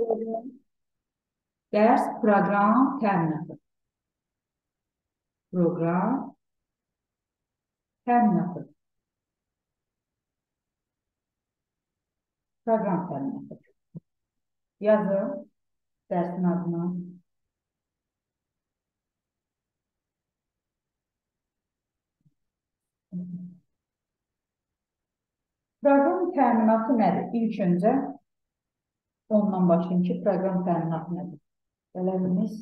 olacaq? Dərs proqram təminatı. Proqram təminatı. Proqram təminatı. Yazın dərsin adını. Proqram təminatı nədir? İlk öncə ondan başlayayım ki, proqram təminatı nədir? Gələyimiz.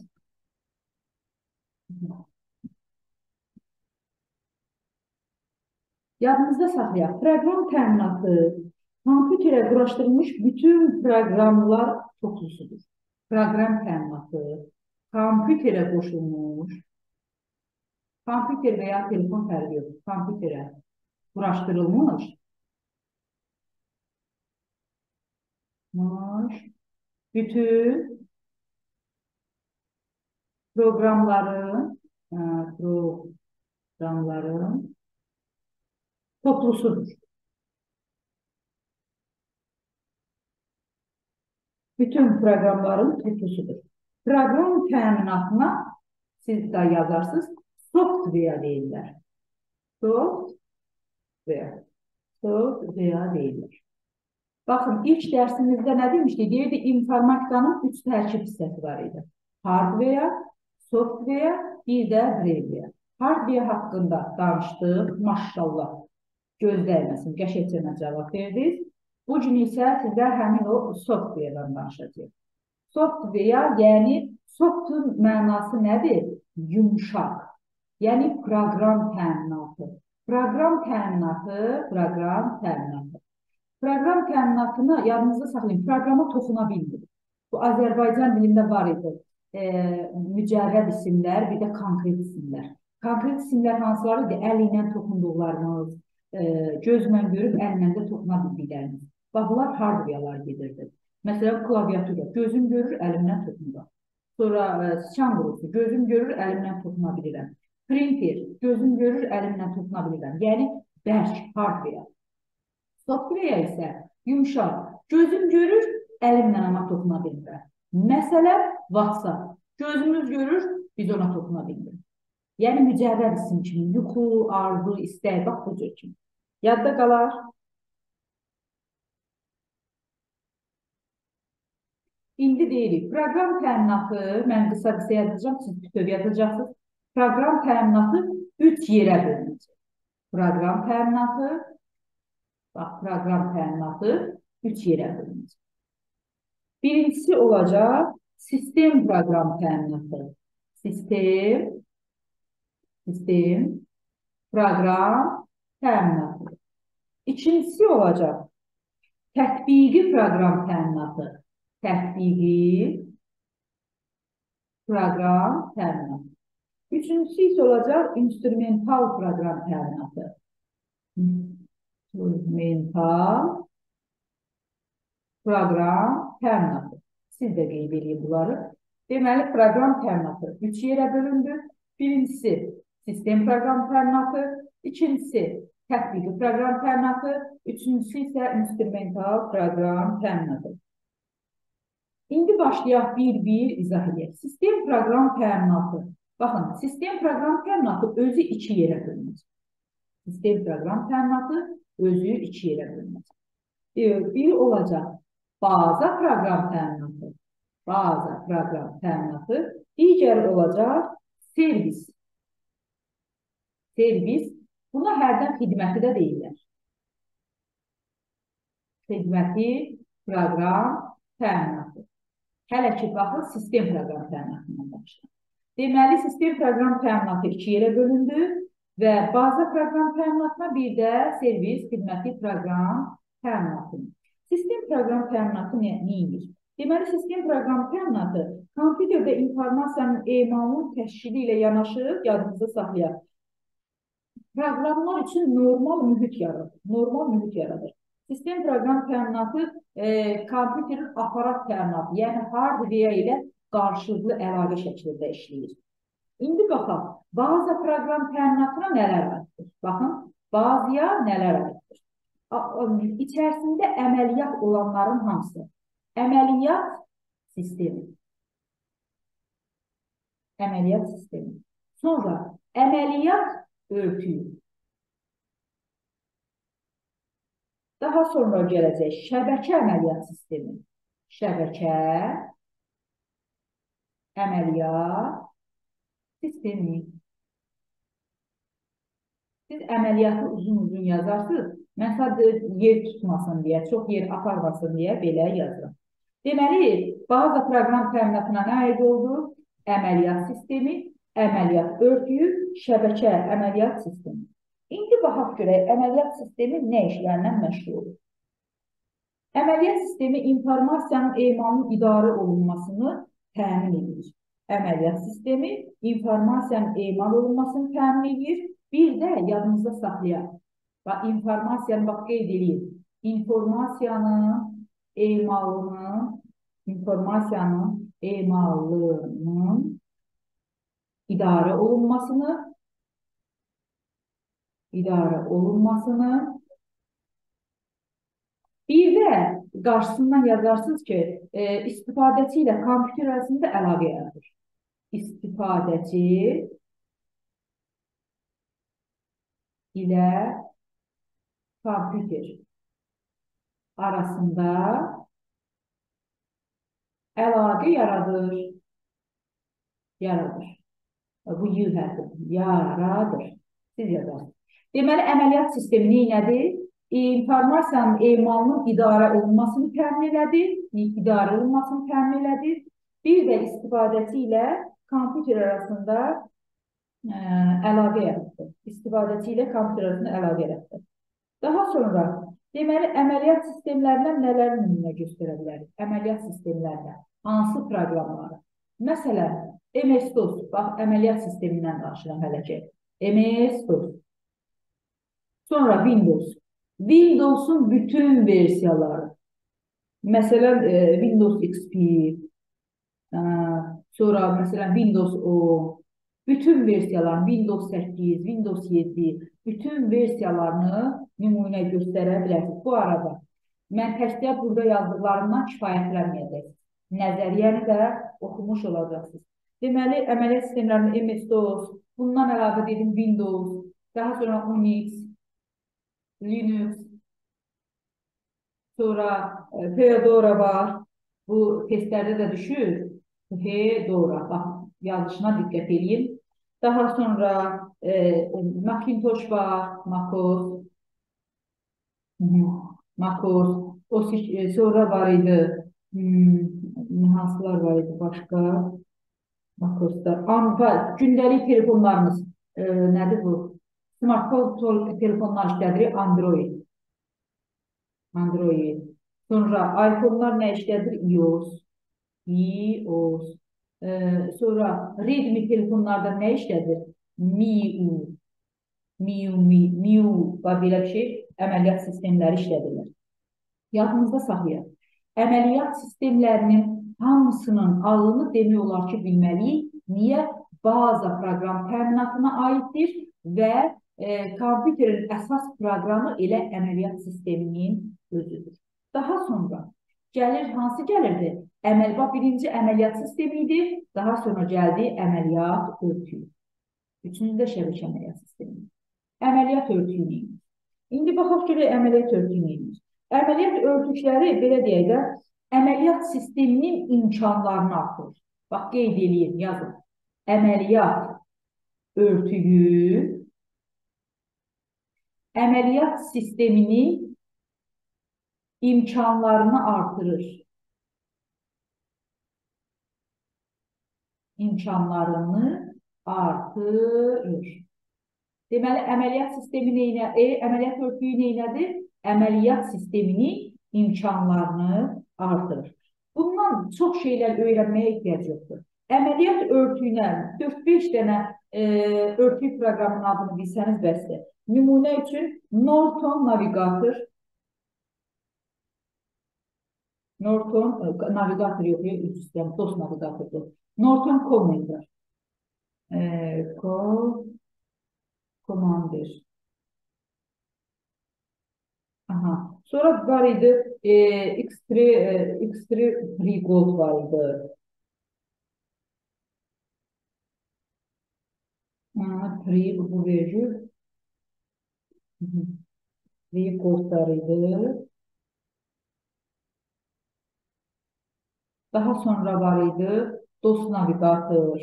Yadınızda saxlayaq. Proqram təminatı kompüterə quraşdırılmış bütün proqramlar toplusudur. Proqram təminatı kompüterə qoşulmuş, kompüter və ya telefon fərqi yox, kompüterə quraşdırılmış bütün proqramların proqramların toplusudur. Bütün proqramların toplusudur. Proqram təminatına siz də yazarsınız, software deyirlər. Software. Software deyirlər. Baxın, ilk dərsimizdə nə demişdik? Deyirdi, informatikanın üç tərkib hissəsi var idi. Hardware, software, bir də brainware. Hardware haqqında danışdıq, maşallah. Gözdəyməsin, qəşəkcənə cavab verdiniz. Bu gün isə sizə həmin o software-dan danışacaq. Software, yəni softun mənası nədir? Yumşaq. Yəni proqram təminatı. Proqram təminatı, proqram təminatı. Proqram təminatını yadınızda saxlayın, proqrama toxuna bilmir. Bu Azərbaycan dilində var idi. E, mücərrəd isimlər, bir də konkret isimlər. Konkret isimlər hansıları idi? Əl ilə toxunduqlarımız, e, gözlə görüb əllə də toxuna bildiklərimiz. Bax, bunlar hardwarelar gedirdi. Məsələn, klaviatura, gözüm görür, əlimdən toxunur. Sonra e, sıçan qurusu, gözüm görür, əlimdən toxuna bilirəm. Printer, gözüm görür, əlimlə toxuna bilirəm. Yəni, bərk, hardware. Software isə yumşaq. Gözüm görür, əlimlə amma toxuna bilmirəm. Məsələn, WhatsApp. Gözümüz görür, biz ona toxuna bilmirik. Yəni mücərrəd isim kimi, yuxu, arzu, istək, bax bu cür kimi. Yadda qalar. İndi deyirik, proqram təminatı, mən qısa-qısa yazacağam, siz bütöv yazacaqsınız. Proqram təminatı üç yerə bölünəcək. Proqram təminatı, Bax, proqram təminatı üç yerə bölünəcək. Birincisi olacaq sistem proqram təminatı. Sistem, sistem, proqram təminatı. İkincisi olacaq tətbiqi proqram təminatı. Tətbiqi proqram təminatı. Üçüncüsü isə olacaq instrumental proqram təminatı mental proqram təminatı. Siz də qeyd edin bunları. Deməli, proqram təminatı üç yerə bölündü. Birincisi, sistem proqram təminatı. İkincisi, tətbiqi proqram təminatı. Üçüncüsü isə instrumental proqram təminatı. İndi başlayaq bir-bir izah edək. Sistem proqram təminatı. Baxın, sistem proqram təminatı özü iki yerə bölünür. Sistem proqram təminatı özü iki yerə bölünəcək. Bir olacaq baza proqram təminatı, baza proqram təminatı, digər olacaq servis. Servis, buna hərdən xidməti də deyirlər. Xidməti proqram təminatı. Hələ ki, baxın, sistem proqram təminatından başlayın. Deməli, sistem proqram təminatı iki yerə bölündü və baza proqram təminatına bir də servis xidməti proqram təminatı. Sistem proqram təminatı nə neyir? Deməli, sistem proqram təminatı kompüterdə informasiyanın emalının təşkili ilə yanaşı yadınızda saxlayaq. Proqramlar üçün normal mühit yaradır. Normal mühit yaradır. Sistem proqram təminatı e, kompüterin aparat təminatı, yəni hardware ilə qarşılıqlı əlaqə şəklində işləyir. İndi baxaq, baza proqram təminatına nələr aiddir? Baxın, bazaya nələr aiddir? İçərisində əməliyyat olanların hamısı. Əməliyyat sistemi. Əməliyyat sistemi. Sonra əməliyyat örtüyü. Daha sonra gələcək şəbəkə əməliyyat sistemi. Şəbəkə əməliyyat sistemi. Siz əməliyyatı uzun-uzun yazarsınız. Mən sadəcə yer tutmasın deyə, çox yer aparmasın deyə belə yazıram. Deməli, baza proqram təminatına nə aid oldu? Əməliyyat sistemi, əməliyyat örtüyü, şəbəkə əməliyyat sistemi. İndi baxaq görək, əməliyyat sistemi nə işlərlə məşğul olur? Əməliyyat sistemi informasiyanın emalının idarə olunmasını təmin edir. Əməliyyat sistemi informasiyanın emal olunmasını təmin edir. Bir də yadınızda saxlayaq. Bax, informasiyanı bax qeyd edin. İnformasiyanın emalını, informasiyanın emalının idarə olunmasını, idarə olunmasını bir də qarşısından yazarsınız ki, e, istifadəçi ilə kompüter arasında əlaqə yaradır. İstifadəçi ilə kompüter arasında əlaqə yaradır. Yaradır. Bu y hərfi. Yaradır. Siz yazarsınız. Deməli, əməliyyat sistemi nədir? informasiyanın emalının idarə olunmasını təmin elədi, idarə olunmasını təmin elədi. Bir də istifadəçi ilə kompüter arasında ə, əlaqə yaratdı. İstifadəçi ilə kompüter arasında əlaqə yaratdı. Daha sonra deməli əməliyyat sistemlərindən nələr nümunə göstərə bilərik? Əməliyyat sistemlərindən hansı proqramları? Məsələn, MS-DOS, bax əməliyyat sistemindən danışıram hələ ki. MS-DOS. Sonra Windows. Windows'un bütün versiyaları. Mesela e, Windows XP, e, sonra mesela Windows 10, bütün versiyalar, Windows 8, Windows 7, bütün versiyalarını nümunə göstərə bilərsiniz. Bu arada mən təkcə burada yazdıqlarımdan kifayətlənməyəcəksiniz. Nəzəriyyəni də oxumuş olacaqsınız. Deməli, əməliyyat sistemlərində MS-DOS, bundan əlavə dedim Windows, daha sonra Unix, Linux, sonra Theodora var. Bu testlərdə də düşür. Theodora, bax, yazışına diqqət edin. Daha sonra e, Macintosh var, MacOS. MacOS. O e, sonra var idi. Hmm, hansılar var idi başqa? MacOS-da. Gündəlik telefonlarımız e, nədir bu? Smartphone telefonlar işlədir Android. Android. Sonra iPhone-lar nə işlədir? iOS. iOS. Ee, sonra Redmi telefonlarda nə işlədir? MIU. MIU, MIU və belə bir şey əməliyyat sistemləri işlədirlər. Yadınızda saxlayaq. Əməliyyat sistemlərinin hamısının adını demək olar ki, bilməliyik. Niyə? Baza proqram təminatına aiddir və e, kompüterin əsas proqramı elə əməliyyat sisteminin özüdür. Daha sonra gəlir, hansı gəlirdi? Əməlba birinci əməliyyat sistemi idi, daha sonra gəldi əməliyyat örtüyü. Üçüncü də şəbəkə əməliyyat sistemi. Əməliyyat örtüyü neymiş? İndi baxaq görək əməliyyat örtüyü neymiş? Əməliyyat örtükləri, belə deyək də, əməliyyat sisteminin imkanlarını artırır. Bax, qeyd edeyim, yazın. Əməliyyat örtüyü əməliyyat sisteminin imkanlarını artırır. İmkanlarını artırır. Deməli, əməliyyat sistemi neynə, e, əməliyyat örtüyü neynədir? Əməliyyat sisteminin imkanlarını artırır. Bundan çox şeylər öyrənməyə ehtiyac yoxdur. Əməliyyat örtüyünə 4-5 dənə e, örtük proqramının adını bilsəniz bəsdir. Nümunə üçün Norton navigator, Norton e, navigator yox, üç sistem, DOS navigatordur. Norton Commander. E, Co Commander. Aha. Sonra var idi e, X3 e, X3 Free Gold var idi. Ha, Free bu veriyor. Free Goldlar idi. Daha sonra var idi Dost Navigator.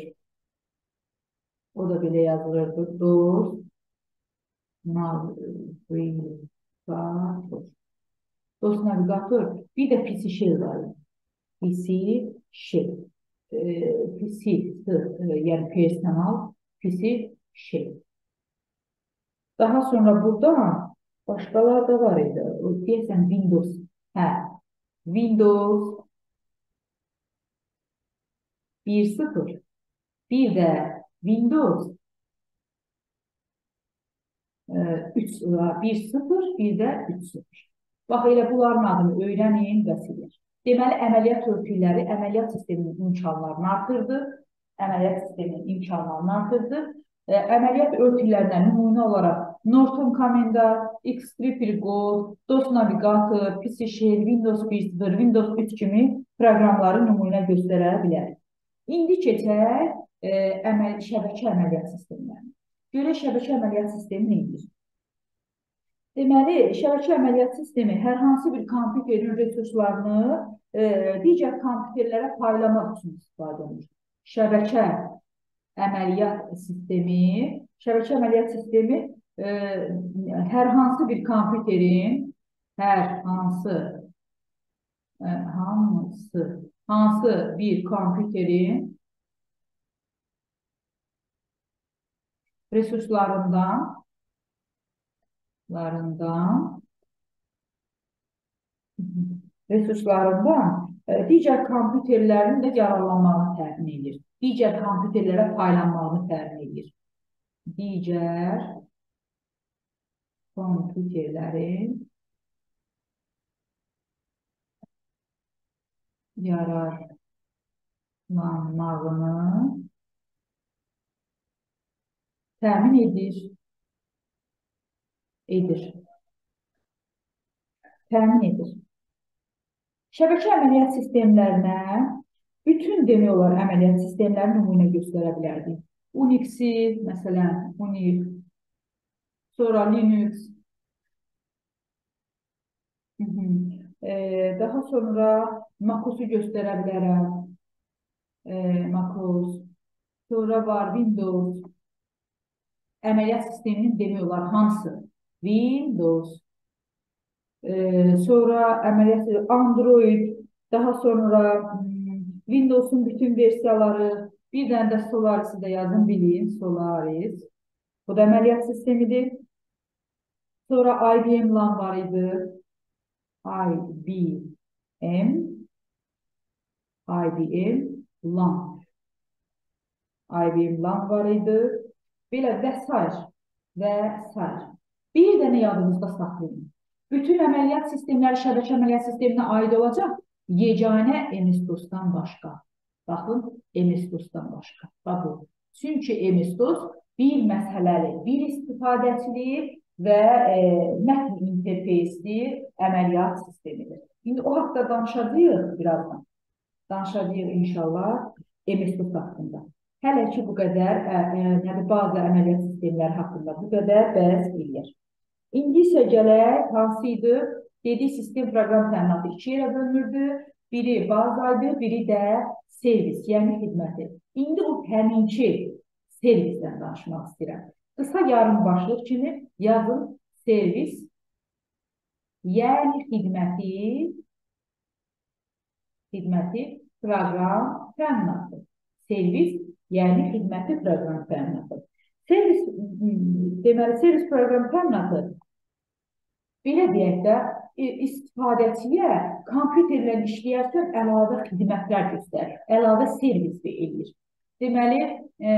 O da belə yazılırdı. Dost Navigator. Dost Navigator. Bir de PC Shell var. PC Shell. E, PC, e, yani personal PC Shell. Daha sonra burada başqalar da var idi. O deyəsən Windows. Hə. Windows 1.0. Bir də Windows 3 1.0, bir də 3.0. Bax, elə bunların adını öyrənin və silin. Deməli, əməliyyat örtükləri əməliyyat sisteminin imkanlarını artırdı. Əməliyyat sisteminin imkanlarını artırdı. Əməliyyat örtüklərindən nümunə olaraq Norton Commander, X3 Gold, DOS Navigator, PC Shell, Windows 1.0, Windows 3 kimi proqramları nümunə göstərə bilərik. İndi keçək e, əməl, şəbəkə əməliyyat sistemlərinə. Görək şəbəkə əməliyyat sistemi neydir? Deməli, şəbəkə əməliyyat sistemi hər hansı bir kompüterin resurslarını e, digər kompüterlərə paylamaq üçün istifadə edilir. Şəbəkə əməliyyat sistemi, şəbəkə əməliyyat sistemi e, hər hansı bir kompüterin hər hansı e, hansı hansı bir kompüterin resurslarından larından resurslarından e, digər kompüterlərin də yararlanmağını təmin edir. Digər kompüterlərə paylanmağını təmin edir. Digər kompüterlərin yararlanmağını təmin edir. Edir. Təmin edir. Şəbəkə əməliyyat sistemlərinə bütün demək olar əməliyyat sistemləri nümunə göstərə bilərdik. Unix-i, məsələn, Unix, sonra Linux, Hı -hı. E, daha sonra MacOS-u göstərə bilərəm. E, MacOS, sonra var Windows, əməliyyat sisteminin demək olar hansı? Windows. Ee, sonra əməliyyat Android, daha sonra hmm, Windows'un bütün versiyaları, bir dənə də Solaris'i də yazın bilin, Solaris. Bu da əməliyyat sistemidir. Sonra IBM LAN var idi. IBM IBM LAN. IBM LAN var idi. Belə və s. və s. Bir dənə yadınızda saxlayın. Bütün əməliyyat sistemləri şəbəkə əməliyyat sisteminə aid olacaq. Yeganə MS-DOS-dan başqa. Baxın, MS-DOS-dan başqa. Bax bu. Çünki MS-DOS bir məsələli, bir istifadəçili və e, mətn interfeysli əməliyyat sistemidir. İndi o haqda danışacağıq birazdan. Danışacağıq inşallah MS-DOS haqqında. Hələ ki bu qədər, yəni bazı əməliyyat sistemləri haqqında bu qədər bəhs edir. İndi isə gələk hansı idi? Dedik sistem proqram təminatı iki yerə bölünürdü. Biri bazaydı, biri də servis, yəni xidməti. İndi o həminki servisdən danışmaq istəyirəm. Qısa yarım başlıq kimi yazın servis, yəni xidməti, xidməti proqram təminatı. Servis yəni xidməti proqram təminatı. Servis, deməli, servis proqram təminatı belə deyək də, istifadəçiyə kompüterlə işləyərkən əlavə xidmətlər göstərir, əlavə servis eləyir. Deməli, e,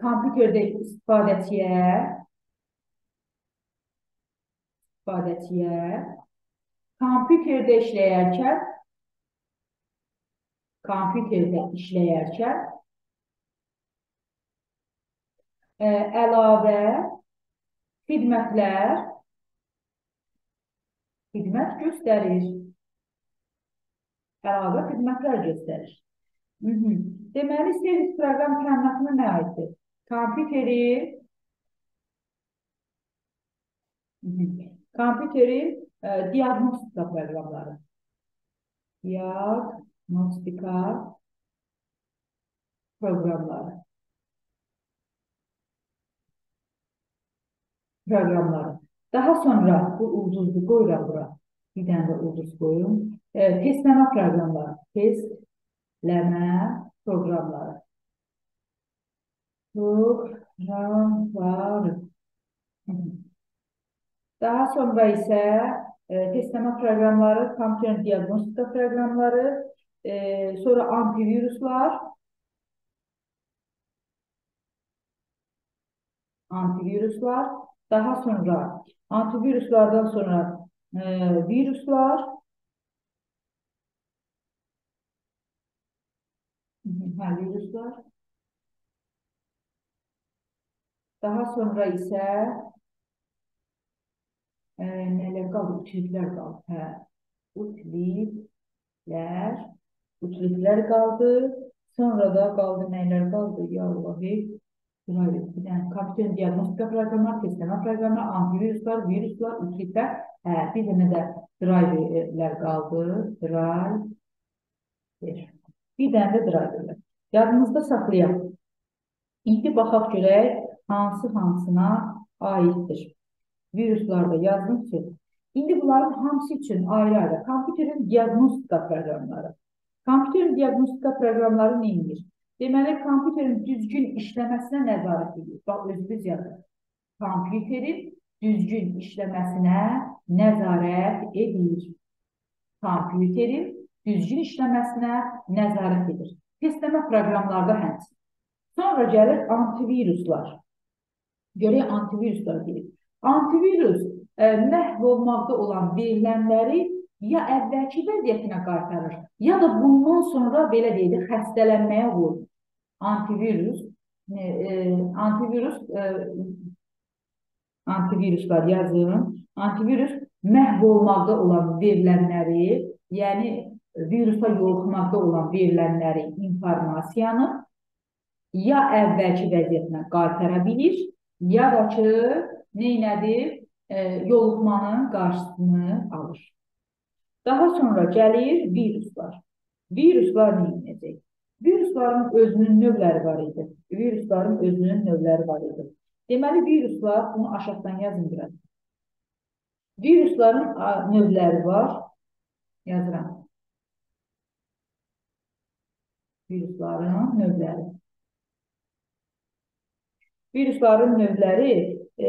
kompüterdə istifadəçiyə istifadəçiyə kompüterdə işləyərkən kompüterdə işləyərkən ə, əlavə xidmətlər xidmət göstərir. Əlavə xidmətlər göstərir. Hı -hı. Deməli, servis proqram təminatına nə aiddir? Kompüteri, kompüterin e, diagnostika proqramları. Diagnostika proqramları. proqramları. Daha sonra bu ulduzlu qoyuram bura. Bir dənə də ulduz qoyum. E, testləmə proqramları. Testləmə proqramları. Proqramları. Daha sonra isə e, testləmə proqramları, kompüter diagnostika proqramları, e, sonra antiviruslar, antiviruslar, Daha sonra antivirüslerden sonra e, virüsler, ha, virüsler, daha sonra ise e, neler kaldı? Ütülükler kaldı. Ütülükler, ütülükler kaldı. Sonra da kaldı neler kaldı? Ya Allah'ı. Yəni, kompüter diagnostika proqramlar, testləmə proqramlar, antiviruslar, viruslar, ütlüklər, hə, bir dənə də driverlər qaldı. Driver. Bir dənə də driverlər. Yadımızda saxlayaq. İndi baxaq görək, hansı hansına aiddir. Viruslarda yazdım ki, indi bunların hamısı üçün ayrı-ayrı kompüterin diagnostika proqramları. Kompüterin diagnostika proqramları neyindir? Deməli, kompüterin düzgün işləməsinə nəzarət edir. Bax, özünüz yazın. Kompüterin düzgün işləməsinə nəzarət edir. Kompüterin düzgün işləməsinə nəzarət edir. Testləmə proqramlarda həmçin. Sonra gəlir antiviruslar. Görək antiviruslar deyil. Antivirus ə, e, məhv olmaqda olan verilənləri ya əvvəlki vəziyyətinə qaytarır, ya da bundan sonra belə deyilir, xəstələnməyə vurur. Antivirus, e, e, antivirus, e, antiviruslar yazın. Antivirus məhv olmaqda olan verilənləri, yəni virusa yoluxmaqda olan verilənləri, informasiyanı ya əvvəlki vəziyyətinə qaytara bilir, ya da ki, neynədir? E, yoluxmanın qarşısını alır. Daha sonra gəlir viruslar. Viruslar nə edəcək? Virusların özünün növləri var idi. Virusların özünün növləri var idi. Deməli, viruslar, bunu aşağıdan yazın biraz. Virusların növləri var. Yazıram. Virusların növləri. Virusların növləri e,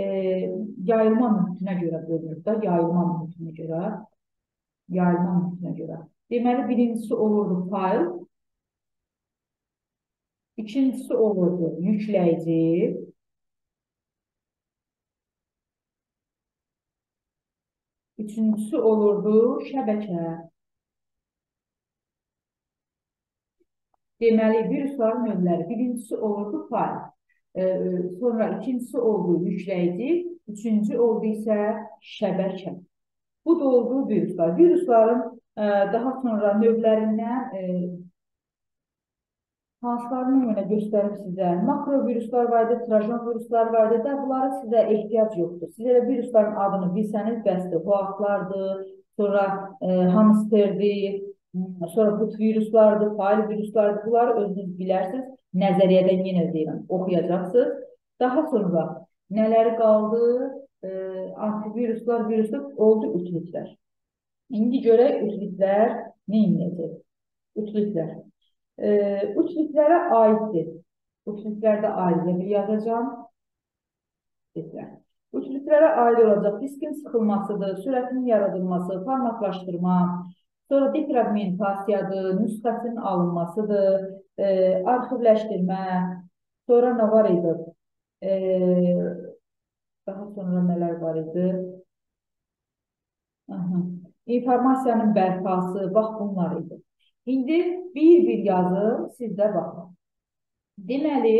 yayılma mühitinə görə bölünür da, yayılma mühitinə görə yayılma mühitinə görə. Deməli, birincisi olurdu fayl, ikincisi olurdu yükləyici, üçüncüsü olurdu şəbəkə. Deməli, virusların növləri birincisi olurdu fayl, e, sonra ikincisi oldu yükləyici, üçüncü oldu isə şəbəkə. Bu da olduğu viruslar. Virusların e, daha sonra növlərindən e, hansılarını nümunə göstərim sizə. Makroviruslar var idi, trajon viruslar var idi. Bunlara sizə ehtiyac yoxdur. Siz elə virusların adını bilsəniz bəsdir. Hoaqlardır, sonra e, hamsterdir, sonra but viruslardır, fail viruslardır. Bunları özünüz bilərsiniz. Nəzəriyyədən yenə deyirəm, oxuyacaqsınız. Daha sonra nələri qaldı? E, antiviruslar, viruslar oldu ütülüklər. İndi görək ütülüklər nə edəcək? Ütülüklər. E, ütülüklərə aiddir. Ütülüklərdə aiddir. Yazacağım. Ütülüklər. Ütülüklərə aid olacaq diskin sıxılmasıdır, sürətinin yaradılması, formatlaşdırma, sonra defragmentasiyadır, nüsxəsinin alınmasıdır, e, arxivləşdirmə, sonra nə var idi? E, Daha sonra nələr var idi? Aha. İnformasiyanın bərpası, bax bunlar idi. İndi bir-bir yazım, siz də baxın. Deməli,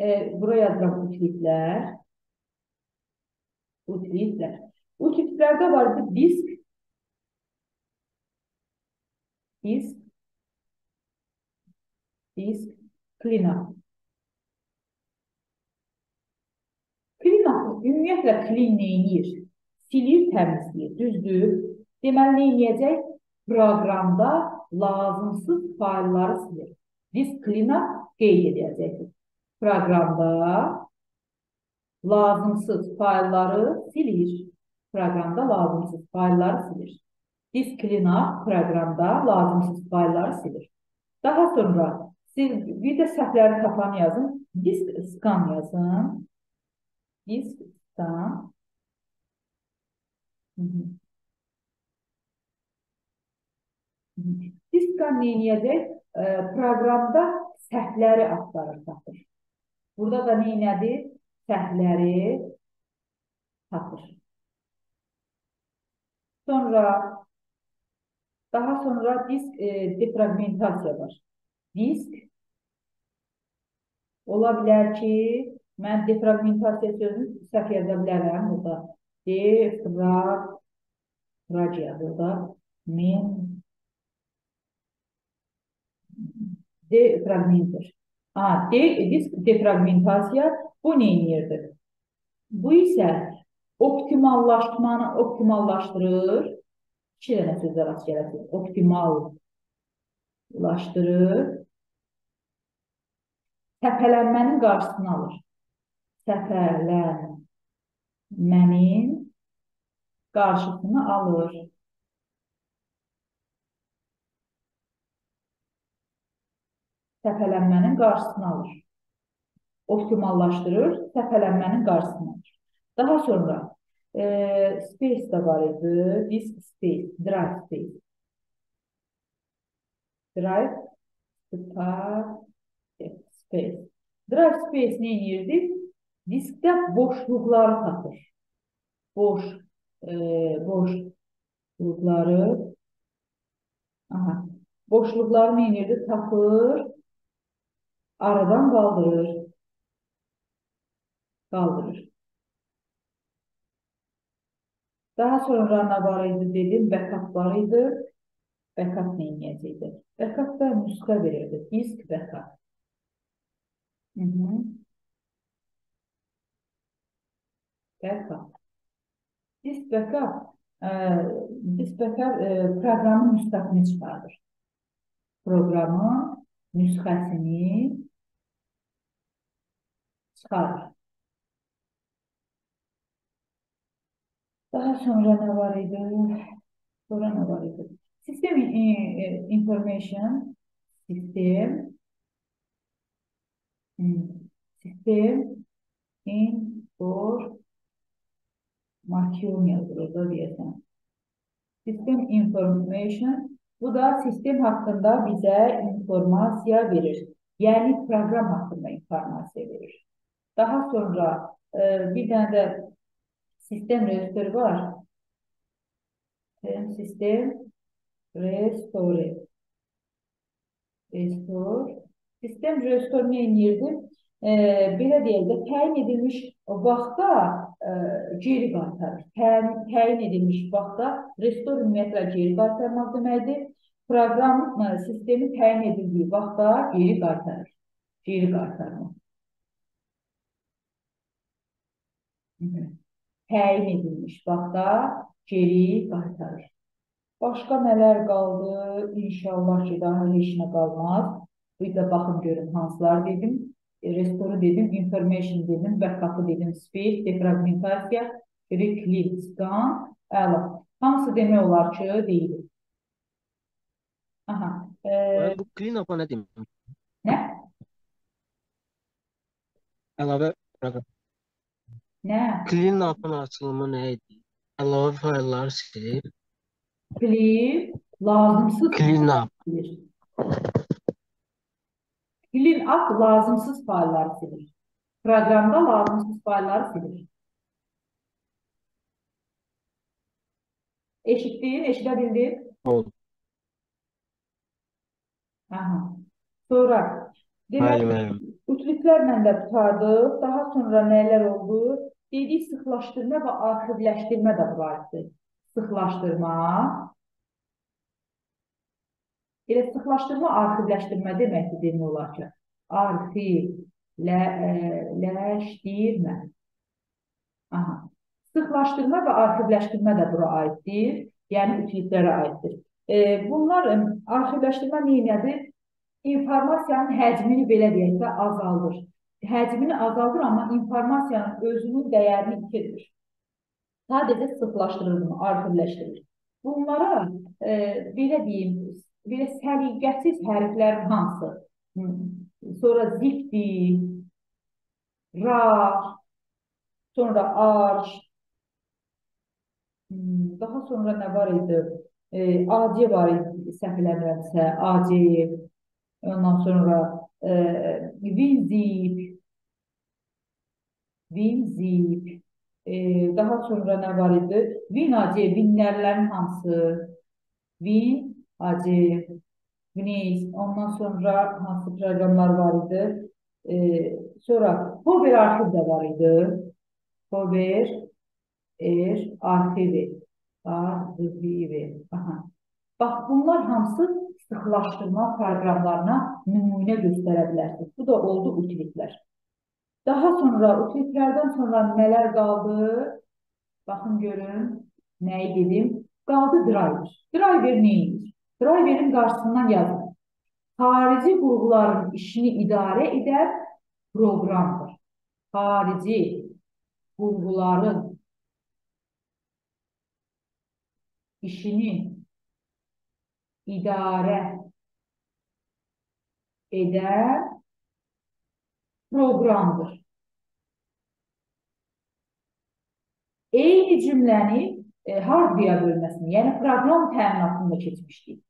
e, buraya yazıram utilitlər. Utilitlər. Utilitlərdə var idi disk, disk, disk, clean up ümumiyyətlə clean neyir? Silir, təmizləyir, düzdür? Deməli, neyləyəcək? Proqramda lazımsız faylları silir. Clean up qeyd edəcəkdir. Proqramda lazımsız faylları silir. Proqramda lazımsız faylları silir. Clean up proqramda lazımsız faylları silir. Daha sonra siz bir də səhvləri tapan yazın. Disk scan yazın. Scan. Hı -hı. Disk scan neynəyəcək? E, proqramda səhvləri axtarır, tapır. Burada da neynədir? Səhvləri tapır. Sonra daha sonra disk e, defragmentasiya var. Disk ola bilər ki, mən defragmentasiya sözünü səhv yaza bilərəm burada. Defrag Racia burada men defragmenter. Ha, de, disk defragmentasiya bu neyinirdir? Bu isə optimallaşmanı optimallaşdırır. İki dənə sözlər rast gələsiniz. Optimallaşdırır. Səpələnmənin qarşısını alır. Səpələnmənin qarşısını alır. Səpələnmənin qarşısını alır. Optimallaşdırır, səpələnmənin qarşısını alır. Daha sonra e, space də var idi. Disk space, drive space. Drive space. Drive space nə edirdi? Diskdə boşluqları tapır. Boş, e, boşluqları aha, boşluqları nə edirdi? Tapır, aradan qaldırır. Qaldırır. Daha sonra nə var idi dedim, backup var idi. Backup nə edəcəkdi? Backup da nüsxə verirdi. Disk backup. Hı -hı. Backup. Disk backup e, disk backup e, proqramın nüsxəsini çıxardır. Proqramın nüsxəsini çıxarır. Daha sonra nə var idi? Sonra nə var idi? System information, system, system information yazılır da deyəsən. System information, bu da sistem haqqında bizə informasiya verir. Yəni proqram haqqında informasiya verir. Daha sonra e, bir dənə də sistem restore var. Sistem restore. Restore. Sistem restore nə edirdi? E, belə deyək də, təyin edilmiş vaxtda e, geri qaytarır. Təyin, təyin edilmiş vaxtda restore ümumiyyətlə geri qaytarmaq deməkdir. Proqram e, sistemi təyin edildiyi vaxtda geri qaytarır. Geri qaytarmaq. Təyin edilmiş vaxtda geri qaytarır. Başqa nələr qaldı? İnşallah ki, daha heç nə qalmaz. Bir də baxın görün hansılar dedim. Restore dedim, information dedim, backup dedim, speed, defragmentasiya, reclip, scan, əla. Hamısı demək olar ki, deyil. Aha. E, bu clean up nə demək? Nə? Əlavə proqram. Nə? Clean up-ın açılımı nə idi? Əlavə faylları silir. Clean lazımsız Clean up. silir. Clean up lazımsız faylları silir. Proqramda lazımsız faylları silir. Eşitdin, eşidə bildin? Oldu. Aha. Sonra demək müəllim. Utilitlərlə də qurtardıq. Daha sonra nələr oldu? Dedik sıxlaşdırma və arxivləşdirmə də var idi. Sıxlaşdırma Elə sıxlaşdırma arxivləşdirmə deməkdir demək olar ki. Arxivləşdirmə. Aha. Sıxlaşdırma və arxivləşdirmə də bura aiddir. Yəni ütilitlərə aiddir. E, bunlar arxivləşdirmə nədir? İnformasiyanın həcmini belə deyək də azaldır. Həcmini azaldır, amma informasiyanın özünün dəyərini itirir. Sadəcə sıxlaşdırır bunu, arxivləşdirir. Bunlara e, belə deyim, belə səliqəsiz hərflər hansı? Sonra zikdi, ra, sonra arş, daha sonra nə var idi? E, AC var idi, səhv eləmirəmsə, AC, ondan sonra e, Vinzip, Vinzip, e, daha sonra nə var idi? Vin AC, vinlərlərin hamısı, Vin AC, Viniz, ondan sonra hansı proqramlar var idi? E, sonra Hover arxiv də var idi. Hover er arxivi. Arxivi. Aha. Bax, bunlar hamısı sıxlaşdırma proqramlarına nümunə göstərə bilərsiniz. Bu da oldu utilitlər. Daha sonra utilitlərdən sonra nələr qaldı? Baxın görün, nəyi dedim? Qaldı driver. Driver neymiş? Driverin qarşısından yazın. Xarici qurğuların işini idarə edən proqramdır. Xarici qurğuların işini idarə edən proqramdır. Eyni cümləni e, hardware bölməsini, yəni proqram təminatında keçmişdik.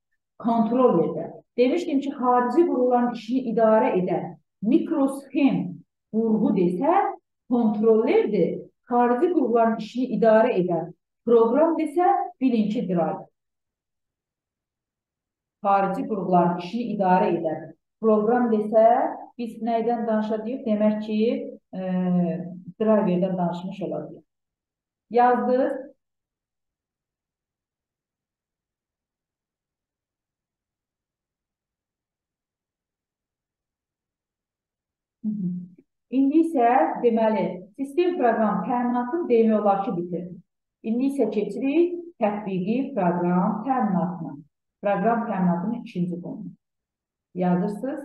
Kontrol edən. Demişdim ki, xarici qurğuların işini idarə edən mikrosxem qurğu desə, kontrollerdir. Xarici qurğuların işini idarə edən Proqram desə, bilin ki, drive. Xarici qurğuların işini idarə edən. Proqram desə, biz nəydən danışacağıq? Demək ki, e, driverdən danışmış olacaq. Yazdınız. İndi isə deməli, sistem proqram təminatını demək olar ki, bitir. İndi isə keçirik tətbiqi proqram təminatına. Proqram təminatının ikinci qonu. Yazırsınız.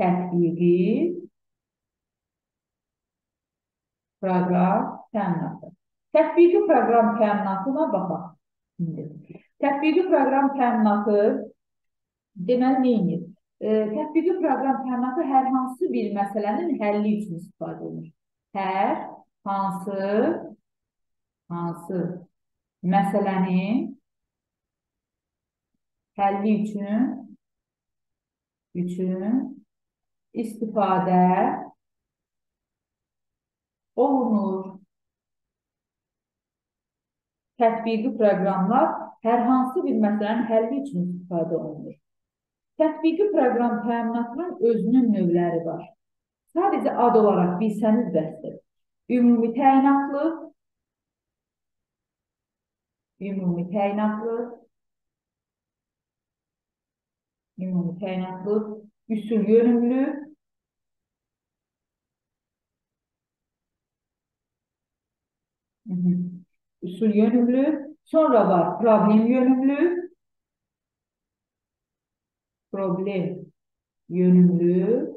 Tətbiqi proqram təminatı. Tətbiqi proqram təminatına baxaq. İndi. Tətbiqi proqram təminatı deməli neyinir? E, tətbiqi proqram təminatı hər hansı bir məsələnin həlli üçün istifadə olunur. Hər hansı hansı məsələnin həlli üçün üçün istifadə olunur. Tətbiqi proqramlar hər hansı bir məsələnin həlli üçün istifadə olunur. Tətbiqi proqram təminatının özünün növləri var. Sadəcə ad olaraq bilsəniz bəsdir. Ümumi təyinatlı, ümumi təyinatlı, ümumi təyinatlı, üsul yönümlü, üsul yönümlü, sonra var problem yönümlü, problem yönümlü,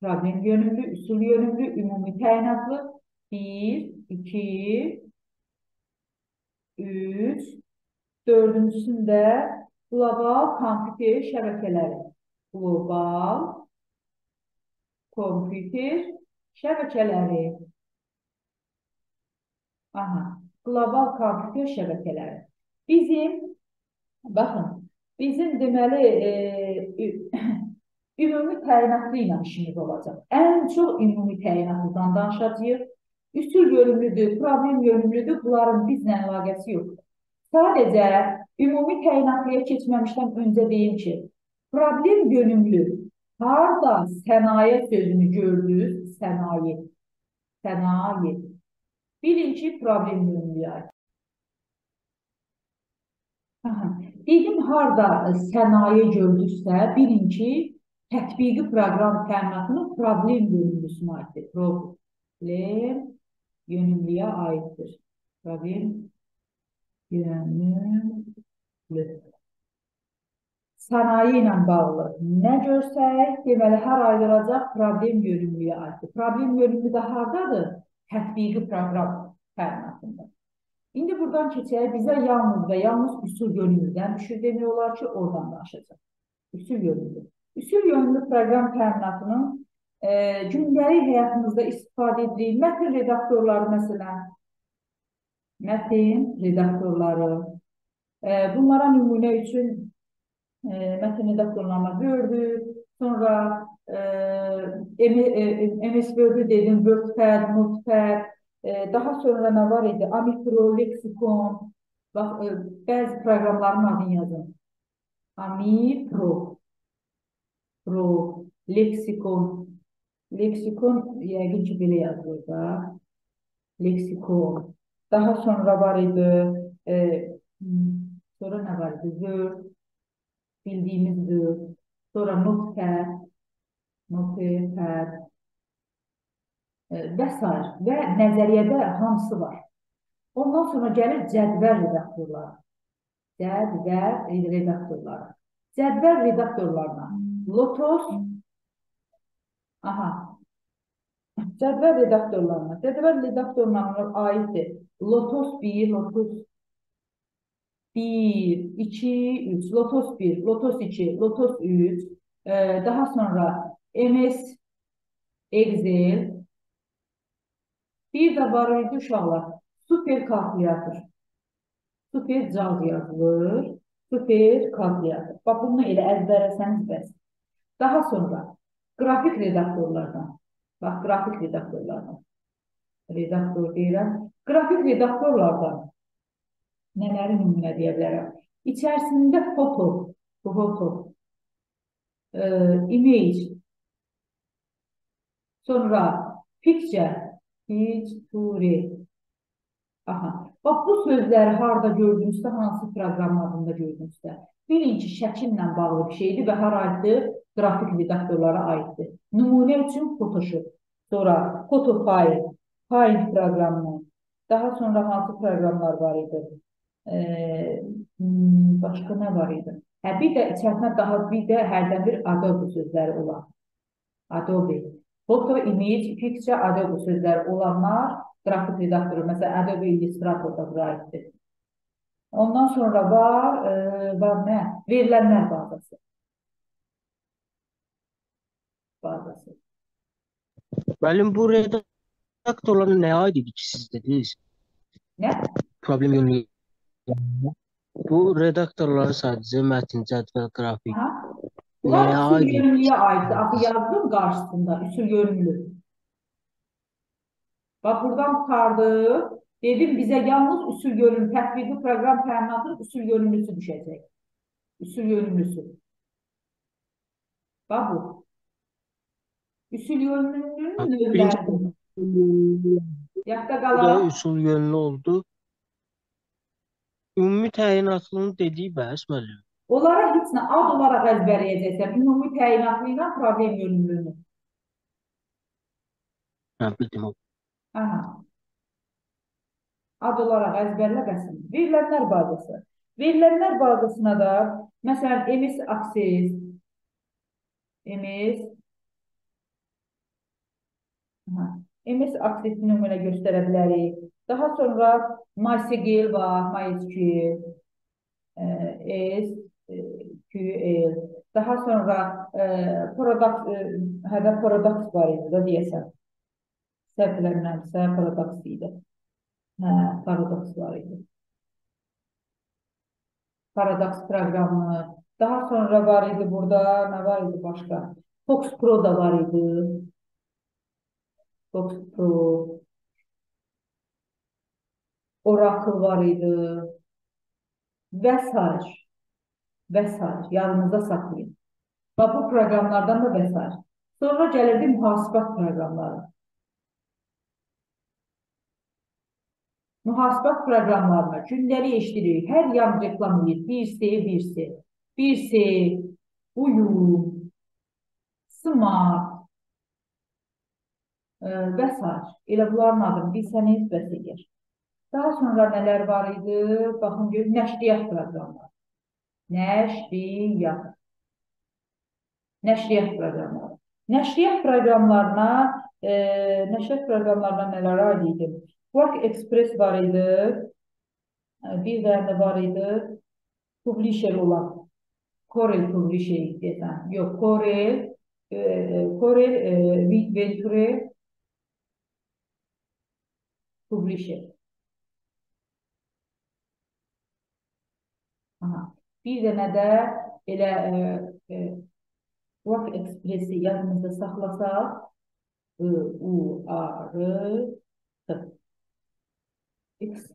problem yönümlü, üsul yönümlü, ümumi təyinatlı, 1, 2, 3, dördüncüsündə qlobal kompüter şəbəkələri. Qlobal kompüter şəbəkələri. Aha, qlobal kompüter şəbəkələri. Bizim, baxın, bizim deməli, e, ümumi təyinatlı ilə işimiz olacaq. Ən çox ümumi təyinatlıdan danışacağıq. Üsul yönümlüdür, problem yönümlüdür. Bunların bizlə əlaqəsi yoxdur. Sadəcə ümumi təyinatlıya keçməmişdən öncə deyim ki, problem yönümlü harda sənaye sözünü gördünüz? Sənaye. Sənaye. Bilin ki, problem yönümlüyə aid. Dedim harda sənaye gördüksə, bilin ki, tətbiqi proqram təminatının problem yönümlüsünə aiddir. Problem yönümlüyə aiddir. Problem yönümlü. Sənaye ilə bağlı nə görsək, deməli, hər ayıracaq problem yönümlüyə aiddir. Problem yönümlü də haradadır? Tətbiqi proqram təminatında. İndi buradan keçək, bizə yalnız və yalnız üsul yönümlüdən düşür demək olar ki, oradan danışacaq. Üsul yönümlü. Üsul yönümlü proqram təminatının e, gündəlik həyatımızda istifadə edirik. Mətn redaktorları məsələn, mətn redaktorları. E, bunlara nümunə üçün e, mətn redaktorlarına Word, sonra e, MS Word dedim, WordPad, Notepad, e, daha sonra nə var idi? Amipro, Lexikon, bax, e, bəzi proqramların adını yazın. Amipro, Pro, Lexikon, Lexikon yəqin ki, belə yazılır da. Lexikon. Daha sonra var idi, e, sonra nə var idi? Word, bildiyimiz Word, sonra Notepad, Notepad və s. və nəzəriyyədə hamısı var. Ondan sonra gəlir cədvəl redaktorları. Cədvəl redaktorları. Cədvəl redaktorlarına Lotus aha cədvəl redaktorlarına cədvəl redaktorlarına aiddir. Lotus 1, Lotus 1, 2, 3, Lotus 1, Lotus 2, Lotus 3, e, daha sonra MS Excel, bir də var idi uşaqlar, super kalkulyator. Super caz yazılır, super kalkulyator. Bax, bunu elə əzbərləsəniz bəs. Daha sonra qrafik redaktorlardan, bax, qrafik redaktorlardan, redaktor deyirəm, qrafik redaktorlardan nələri nümunə deyə bilərəm? İçərisində foto, foto, e, image, sonra picture, picture. Aha. Bax, bu sözləri harada gördünüzsə, hansı proqram adında gördünüzsə, bilin ki, şəkillə bağlı bir şeydir və hər aiddir, qrafik redaktorlara aiddir. Nümunə üçün Photoshop, sonra Photofile, Paint proqramı, daha sonra hansı proqramlar var idi? e, başqa nə var idi? Hə, bir də içərisinə daha bir də hərdən bir Adobe sözləri olan. Adobe. Photo, image, picture, Adobe sözləri olanlar qrafik redaktoru, məsələn, Adobe Illustrator-da bura aiddir. Ondan sonra var, e, var nə? Verilənlər bazası. Bazası. Müəllim, bu redaktorlar nəyə aid idi ki, siz dediniz? Nə? Problem yönlü Bu redaktorları sadəcə mətn, cədvəl, qrafik. Ha? Bunlar Nəyə üsul aiddir? yönümlüyə aiddir. Axı yazdım qarşısında üsul yönümlü. Bax buradan tutardı. Dedim bizə yalnız üsul yönümlü, tətbiqi proqram təminatının üsul yönümlüsü düşəcək. Üsul yönümlüsü. Bax bu. Üsul yönümlünün növləridir. Yadda Bu da qalan üsul yönlü oldu. Ümumi təyinatlının dediyi bəs müəllim. Onlara heç nə ad olaraq əzbərləyəcəksən. Ümumi təyinatlı ilə problem yönümlünü. Hə, bildim o. Aha. Ad olaraq əzbərlə bəsin. Verilənlər bazası. Verilənlər bazasına da məsələn MS Access, MS Aha. MS Access nümunə göstərə bilərik. Daha sonra MySQL var, MySQL, e, SQL. Daha sonra e, product, e, hədə product var idi da deyəsən. Səhv eləmirəmsə, paradoks idi. Hə, paradoks var idi. Paradoks proqramı. Daha sonra var idi burada, nə var idi başqa? Fox Pro da var idi. Fox Pro. Oracle var idi. Və s. Və s. Yadınızda saxlayın. Və bu proqramlardan da və s. Sonra gəlirdi mühasibat proqramları. Mühasibat proqramlarına gündəlik eşidirik. Hər yan reklam edir. Bir C, bir C. Bir C, uyum, smart e, və s. Elə bunların adını bilsəniz bəs edir. Daha sonra nələr var idi? Baxın görün, nəşriyyat proqramları. Nəşriyyat. Nəşriyyat proqramları. Nəşriyyat proqramlarına, e, nəşriyyat proqramlarına nələr aid idi? Work Express var idi. Bir dənə var idi. Publisher olan. Corel Publisher desəm. Yox, Corel, e, Corel e, Venture Publisher. Aha. Bir dənə də elə e, e, Work Express-i yadımızda saxlasaq, I, U, A, R, T. X,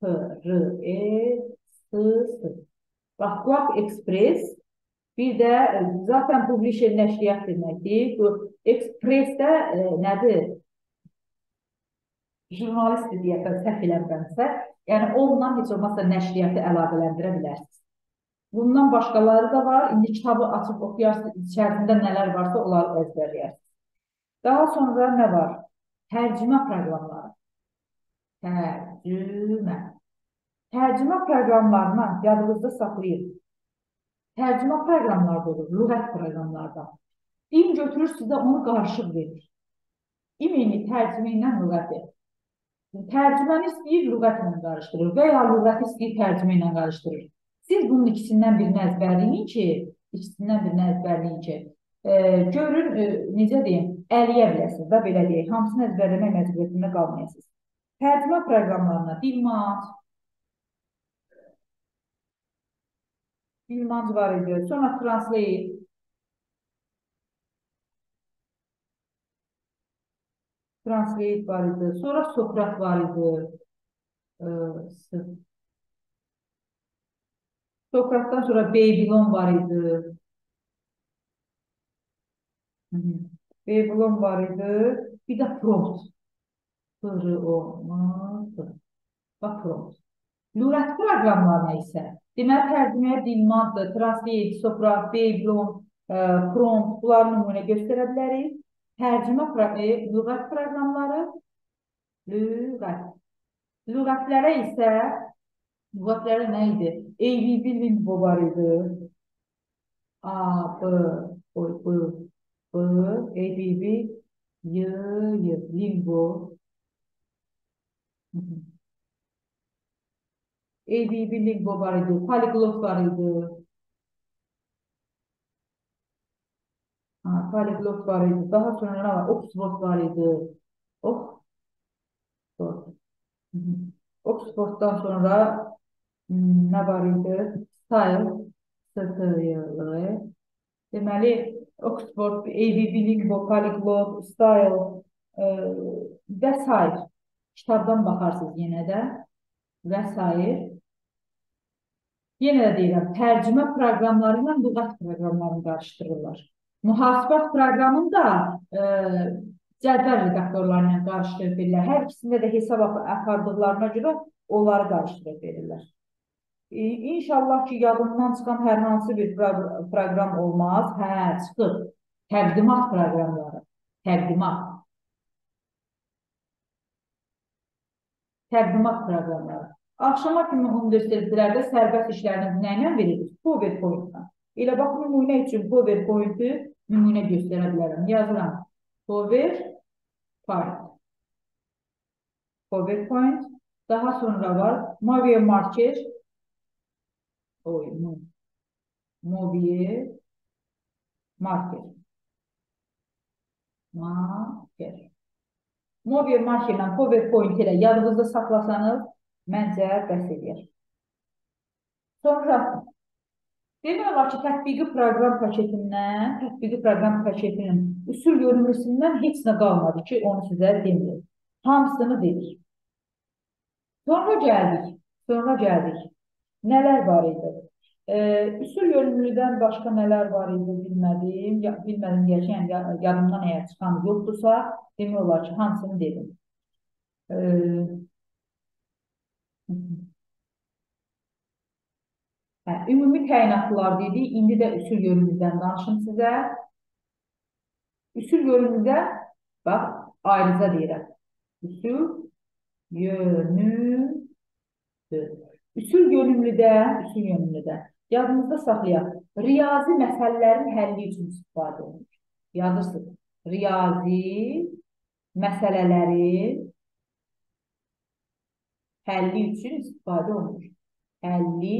P, R, E, S, S. Bax, Quack Express bir də e, zaten publisher nəşriyyat deməkdir. Bu Express də e, nədir? Jurnalist deyək, səhv eləmirəmsə, yəni onunla heç olmazsa nəşriyyatı əlaqələndirə bilərsiniz. Bundan başqaları da var. İndi kitabı açıb oxuyarsınız, içərisində nələr varsa onları əzbərləyirsiniz. Daha sonra nə var? Tərcümə proqramları. Tərcümə. Tərcümə proqramlarına yadınızda saxlayın. Tərcümə proqramlarda olur, lüğət proqramlarda. Din götürür sizə onu qarışıq verir. İmini tərcümə ilə lüğəti. Tərcüməni istəyir, lüğətlə qarışdırır və ya lüğəti istəyir, tərcümə ilə qarışdırır. Siz bunun ikisindən birini əzbərləyin ki, ikisindən birini əzbərləyin ki, e, görün, e, necə deyim, əliyə biləsiniz və belə deyək, hamısını əzbərləmək məcburiyyətində qalmayasınız. Tərcümə proqramlarına Dilmaz, Dilmaz var idi. Sonra Translate, Translate var idi. Sonra Sokrat var idi. Ee, Sokrat'tan sonra Babylon var idi. Babylon var idi. Bir də Prompt. Pırılması. Bax, prompt. Lüğət proqramlarına isə deməli tərcüməyə Dilmazdır, Translate, Soprat, Babylon, e, Prompt bunları nümunə göstərə bilərik. Tərcümə e, lüğət proqramları lüğət. Lüğətlərə isə lüğətlərə nə idi? AVB Limbo var idi. A, B, B, B, B, AVB, Y, Y, Limbo, ADB Lingvo var idi, Polyglot var idi. Ha, Polyglot var idi. Daha sonra nə var? Oxford var idi. Oxford. Oxforddan sonra nə var idi? Style, STYL. Deməli, Oxford, ADB Lingvo, Polyglot, Style e, və s. Kitabdan baxarsınız yenə də və s. Yenə də deyirəm, tərcümə proqramları ilə lüğət proqramlarını qarışdırırlar. Mühasibat proqramını da e, cədvəl redaktorları ilə qarışdırıb verirlər. Hər ikisində də hesab apardıqlarına görə onları qarışdırıb verirlər. İnşallah ki, yadımdan çıxan hər hansı bir proqram olmaz. Hə, çıxır. Təqdimat proqramları. Təqdimat. təqdimat proqramları. Axşama kimi universitetlərdə sərbəst işləriniz nə ilə verirsiniz? PowerPoint-la. Elə bax, nümunə üçün PowerPoint-ü nümunə göstərə bilərəm. Yazıram. PowerPoint. PowerPoint. Daha sonra var. Movie Marker. Oy, Movie Marker. Marker. Mobil Marşi ilə PowerPoint ilə yadınızda saxlasanız, məncə bəs edir. Sonra demək olar ki, tətbiqi proqram paketindən, tətbiqi proqram paketinin usul görünməsindən heç nə qalmadı ki, onu sizə deməyim. Hamısını dedik. Sonra gəldik, sonra gəldik. Nələr var idi? E, üsul yönümlüdən başqa nələr var idi bilmədim, ya, bilmədim deyəcəyəm, ya, yadımdan əgər çıxan yoxdursa, demək olar ki, hamısını dedim. E, Hə, ümumi təyinatlar dedik. İndi də üsul yönümüzdən danışım sizə. Üsul yönümüzdə bax ayrıca deyirəm. Üsul yönümlü. Üsul yönümlüdə, üsul yönümlüdə yadınızda saxlayaq. Riyazi məsələlərin həlli üçün istifadə olunur. Yazırsınız. Riyazi məsələləri həlli üçün istifadə olunur. Həlli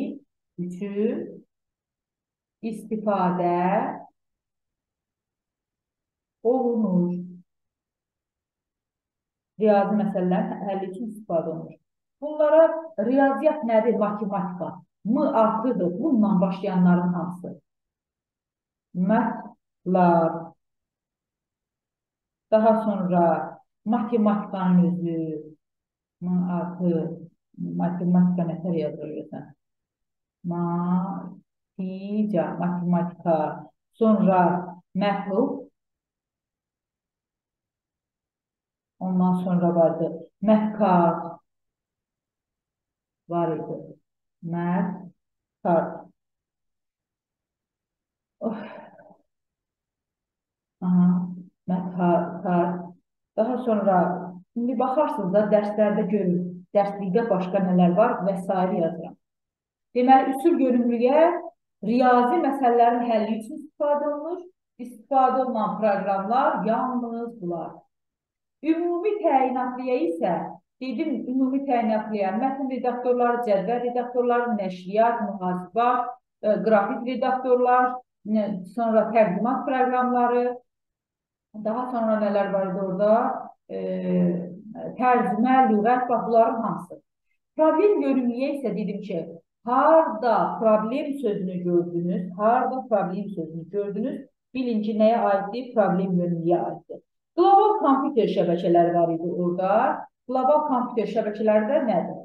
üçün istifadə olunur. Riyazi məsələlərin həlli üçün istifadə olunur. Bunlara riyaziyyat nədir? Matematika. M artıdır. Bununla başlayanların hamısı. Mətlar. Daha sonra matematikanın özü. M artı. Matematika nətər yazılırsan? Matica, matematika. Sonra məhlul. Ondan sonra vardı məhkar var idi. Məhkar. Oh. Aha, məhkar. Daha sonra indi baxarsınız da dərslərdə görün. Dərslikdə başqa nələr var və s. yazıram. Deməli, üsul görünümlüyə riyazi məsələlərin həlli üçün istifadə olunur. İstifadə olunan proqramlar yalnız bunlar. Ümumi təyinatlıya isə dedim, ümumi təyinatlıya mətn redaktorları, cədvəl redaktorları, nəşriyyat, mühasibat, ə, e, qrafik redaktorlar, sonra tərcümat proqramları, daha sonra nələr var idi orada? E, tərcümə, lüğət, bax, bunların hamısı. Problem görünməyə isə dedim ki, harda problem sözünü gördünüz, harda problem sözünü gördünüz, bilin ki, nəyə aiddir? Problem görünməyə aiddir. Qlobal kompüter şəbəkələri var idi orada. Qlobal kompüter şəbəkələri də nədir?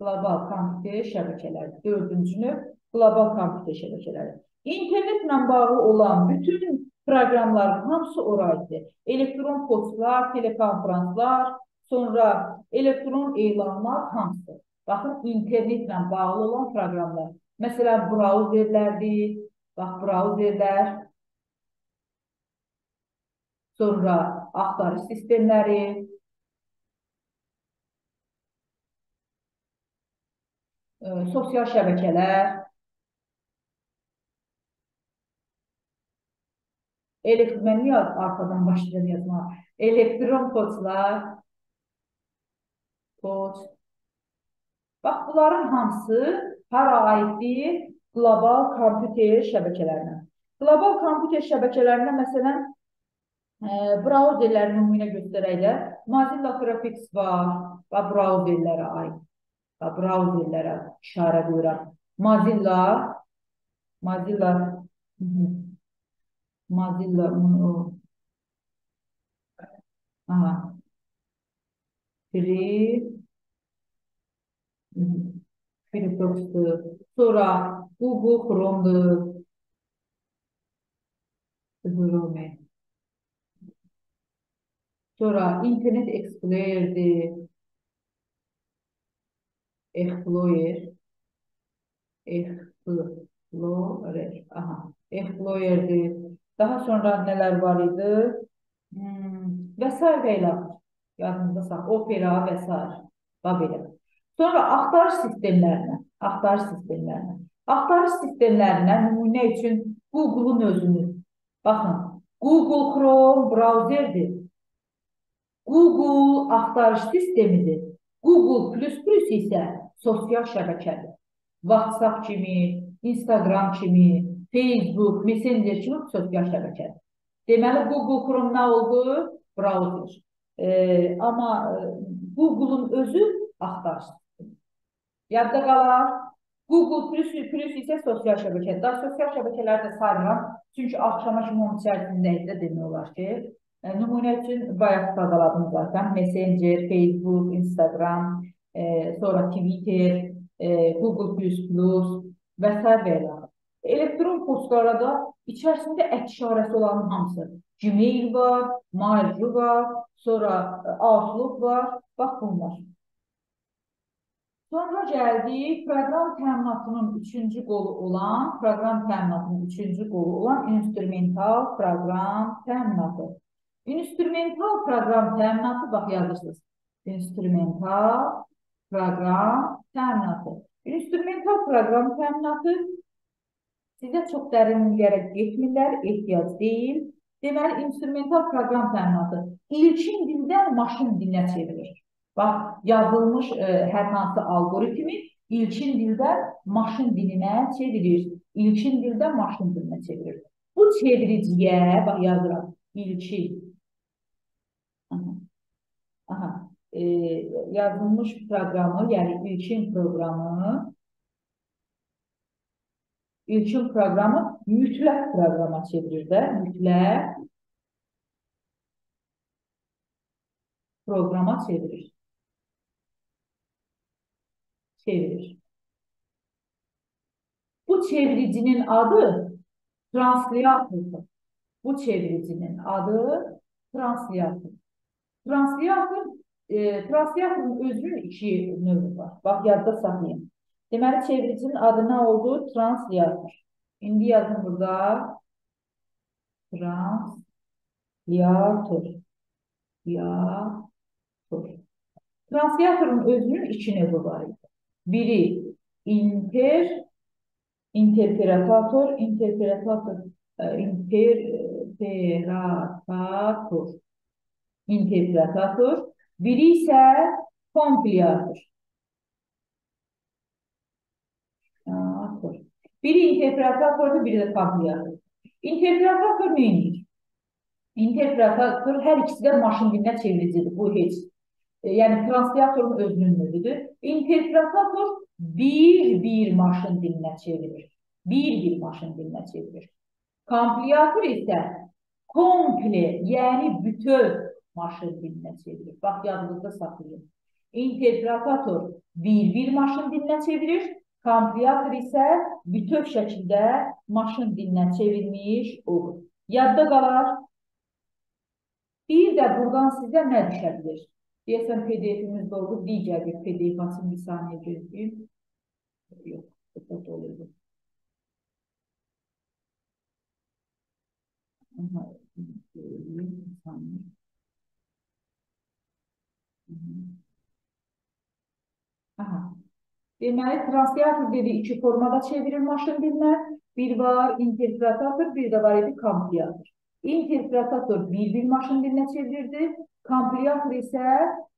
Qlobal kompüter şəbəkələri. Dördüncü növ qlobal kompüter şəbəkələri. İnternetlə bağlı olan bütün proqramların hamısı oraydı. Elektron postlar, telekonferanslar, sonra elektron elanlar hamısı. Baxın, internetlə bağlı olan proqramlar. Məsələn, brauzerlərdir, bax, brauzerlər, sonra axtarış sistemləri, ə, e, sosial şəbəkələr, elektron yaz, arxadan başlayacağım yazma, elektron kodlar, kod. Bax, bunların hamısı hara aiddir? Qlobal kompüter şəbəkələrinə. Qlobal kompüter şəbəkələrinə, məsələn, Brauzerləri nümunə göstərək də Mozilla Graphics var və brauzerlərə aid. Və brauzerlərə işarə qoyuram. Mozilla Mozilla Mozilla Aha. Free Firefox'dur. Sonra Google Chrome'dur. Chrome. Sonra Internet Explorer'di. Explorer. Explorer. Aha. Explorer'di. Daha sonra nələr var idi? Hmm, və s. və ilə yadınızda sax. Opera və s. Və belə. Sonra axtarış sistemlərinə. Axtarış sistemlərinə. Axtarış sistemlərinə nümunə üçün Google-un özünü. Baxın, Google Chrome brauzerdir. Google axtarış sistemidir. Google isə sosial şəbəkədir. WhatsApp kimi, Instagram kimi, Facebook, Messenger kimi sosial şəbəkədir. Deməli, Google Chrome nə oldu? Browser. E, amma Google-un özü axtarış. Yadda qalar. Google plus, plus isə sosial şəbəkədir. Daha sosial şəbəkələri də sayıram. Çünki axşama kimi onun içərisindəyik də demək olar ki, Nümunə üçün bayaq sadaladım zaten. Messenger, Facebook, Instagram, e, sonra Twitter, e, Google++ və s. Elektron postlara da içərisində ət işarəsi olan hamısı. Gmail var, Mail.ru var, sonra Outlook var. Bax bunlar. Sonra gəldik proqram təminatının üçüncü qolu olan, proqram təminatının üçüncü qolu olan instrumental proqram təminatı. İnstrumental proqram təminatı, bax yazırsınız. İnstrumental proqram təminatı. İnstrumental proqram təminatı sizə çox dərinliklərə getmirlər, ehtiyac deyil. Deməli, instrumental proqram təminatı ilkin dildən maşın dilinə çevrilir. Bax, yazılmış ə, e, hər hansı algoritmi ilkin dildən maşın dilinə çevirir. İlkin dildən maşın dilinə çevirir. Bu çeviriciyə, bax yazıram, ilkin. Aha. Aha. E, yazılmış proqramı, yəni ilkin proqramı ilkin proqramı mütləq proqrama çevirir də, mütləq proqrama çevirir. çevirir. Bu çeviricinin adı translatordur. Bu çeviricinin adı translator. Translator, e, translatorun özünün iki növü var. Bax, yadda saxlayın. Deməli, çeviricinin adı nə oldu? Translator. İndi yazın burada. Translator. Translator. Translatorun özünün iki növü var idi. Biri inter, interpretator, interpretator, interpretator, interpretator. Biri ise kompilator. Biri interpretatordur, biri de kompilator. İnterpretator neyindir? İnterpretator hər ikisi də maşın dilinə çeviricidir. Bu heç E, yəni translatorun özünün növüdür. İnterpretator bir-bir maşın dilinə çevirir. Bir-bir maşın dilinə çevirir. Kompilator isə komple, yəni bütöv maşın dilinə çevirir. Bax, yadınızda saxlayın. İnterpretator bir-bir maşın dilinə çevirir. Kompilator isə bütöv şəkildə maşın dilinə çevirmiş olur. Yadda qalar. Bir də buradan sizə nə düşə bilir? Deyəsən PDF-imiz doldu. Digər bir PDF açın bir saniyə gözləyim. Yox, burada doluydu. Aha, bir saniyə. Aha. Deməli, translator dedi iki formada çevirir maşın dilinə. Bir var interpretator, bir də var idi kompilator. İnterpretator bir-bir maşın dilinə çevirirdi. Kompilator isə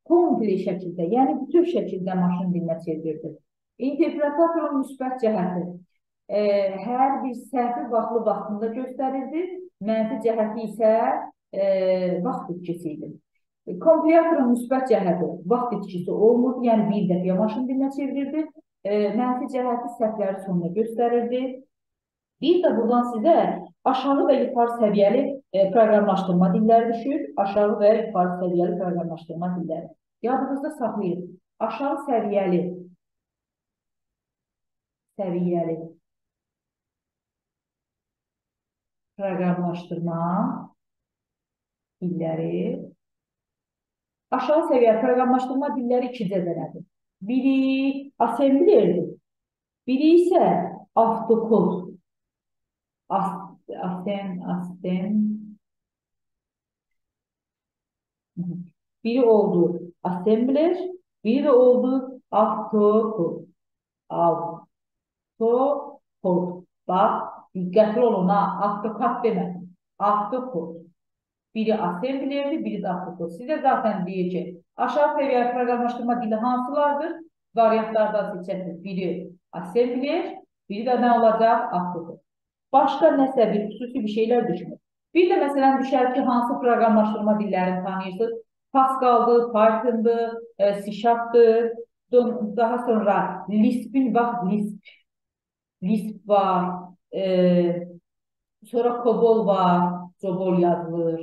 komple şəkildə, yəni bütöv şəkildə maşın dilinə çevirirdi. İnterpretatorun müsbət cəhəti e, hər bir səhvi vaxtlı vaxtında göstərirdi, mənfi cəhəti isə e, vaxt itkisi idi. Kompilatorun müsbət cəhəti vaxt itkisi olmur, yəni bir dəfə maşın dilinə çevirirdi, e, mənfi cəhəti səhvləri sonuna göstərirdi. Bir də buradan sizə aşağı və yuxarı səviyyəli e, proqramlaşdırma dilləri düşür, aşağı və yuxarı səviyyəli proqramlaşdırma dilləri. Yadınızda saxlayın. Aşağı səviyyəli səviyyəli proqramlaşdırma dilləri aşağı səviyyəli proqramlaşdırma dilləri iki cədələdir. Biri assemblerdir. Biri isə avtokod. Asten, asten, Biri oldu assembler, biri oldu autokod. Autokod. Bak dikkatli olun ha. Autokod demedim. Autokod. Biri assemblerdi, biri de autokod. Size zaten diyecek. Aşağı seviye programlaştırma dili hansılardır? Varyantlardan seçersiniz. Biri assembler, biri de ne olacak? Autokod. Başqa nəsə bir xüsusi bir şeylər düşmür. Bir də məsələn düşər ki, hansı proqramlaşdırma dillərini tanıyırsınız? Pascal'dır, Python'dır, e, C Sharp'dır. Daha sonra Lisp'in bax Lisp. Lisp var. E, sonra COBOL var. COBOL yazılır.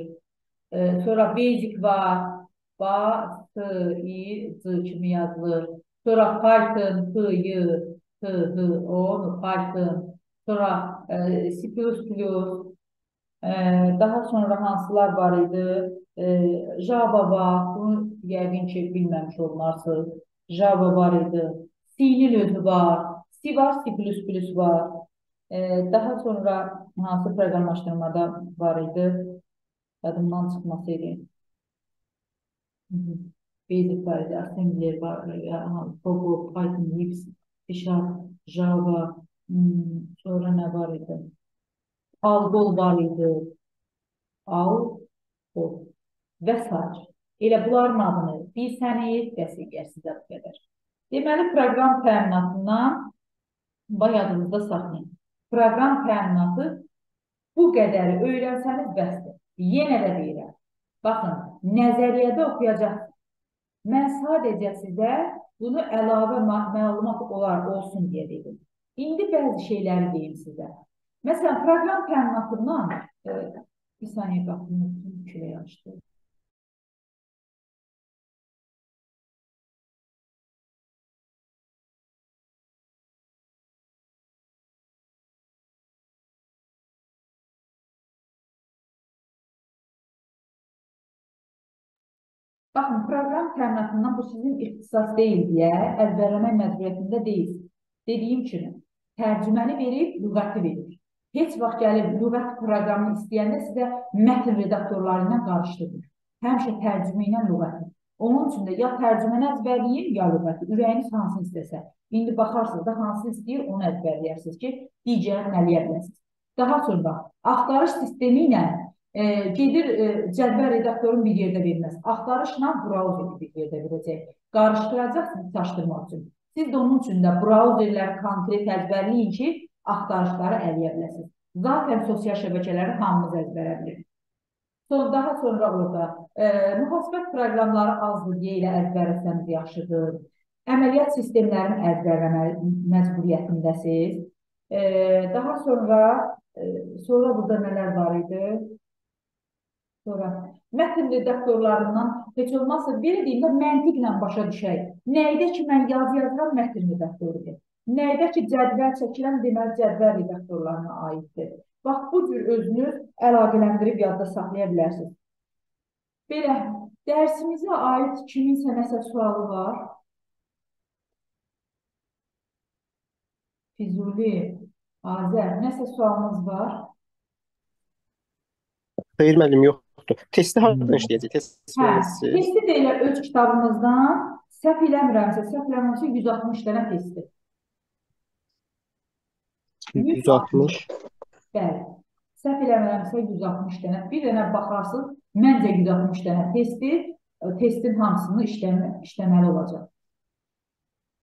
E, sonra Basic var. Ba, T, I, Z kimi yazılır. Sonra Python, P, Y, T, H, O, Python. Sonra e, C++, e, daha sonra hansılar var idi? E, Java var, bunu yəqin ki, bilməmiş olmarsınız. Java var idi, C-nin özü var, C var, C++ var. Daha sonra hansı proqramlaşdırmada var idi? Yadımdan çıxmasıydı. Basic var idi, Assembler var, Pogo, Python, Lisp, C Sharp, Java, hmm, sonra nə var idi? Algol var idi. Algol və s. Elə bunların adını bilsəniz, bəs əgər sizə bu qədər. Deməli, proqram təminatından bayadınızda saxlayın. Proqram təminatı bu qədəri öyrənsəniz bəsdir. Yenə də deyirəm. Baxın, nəzəriyyədə oxuyacaqsınız. Mən sadəcə sizə bunu əlavə məlumat olar, olsun deyə dedim. İndi bəzi şeyləri deyim sizə. Məsələn, proqram təminatından, e, bir saniyə qapını küləyə açdı. Baxın, proqram təminatından bu sizin ixtisas deyil deyə əzbərləmək məcburiyyətində deyilsiniz. Dediyim kimi, tərcüməni verib, lüğəti verir. Heç vaxt gəlib lüğət proqramını istəyəndə sizə mətn redaktorları ilə qarışdırmır. Həmişə tərcümə ilə lüğəti. Onun üçün də ya tərcüməni əzbərləyin, ya lüğəti. Ürəyiniz hansını istəsə. İndi baxarsınız da hansını istəyir, onu əzbərləyərsiniz ki, digərini eləyə biləsiniz. Daha sonra axtarış sistemi ilə e, gedir e, cədvəl redaktorun bir yerdə verməz. Axtarışla brauzeri bir yerdə verəcək. Qarışdıracaqsınız çaşdırmaq üçün. Siz də onun üçün də brauzerləri konkret əzbərləyin ki, axtarışları eləyə biləsiniz. Zaten sosial şəbəkələri hamımız əzbərə bilirik. Son, daha sonra orada e, mühasibət proqramları azdır deyə ilə əzbərləsəniz yaxşıdır. Əməliyyat sistemlərini əzbərləmək məcburiyyətindəsiz. E, daha sonra e, sonra burada nələr var idi? Sonra mətn redaktorlarından heç olmazsa belə deyim də məntiqlə başa düşək. Nəydə ki mən yazı yazıram mətn redaktorudur. Nəydə ki cədvəl çəkirəm deməli cədvəl redaktorlarına aiddir. Bax bu cür özünüz əlaqələndirib yadda saxlaya bilərsiniz. Belə dərsimizə aid kiminsə nəsə sualı var? Füzuli, Azər, nəsə sualınız var? Xeyr müəllim, yox yoxdur. Testi hardan işləyəcək? Test hə, testi də elə öz kitabımızdan səhv eləmirəmsə, səhv eləmirəmsə 160 dənə testdir. 160. Bəli. Səhv eləmirəmsə 160 dənə. Bir dənə baxarsınız, məncə 160 dənə testdir. Testin hamısını işləmə, işləməli olacaq.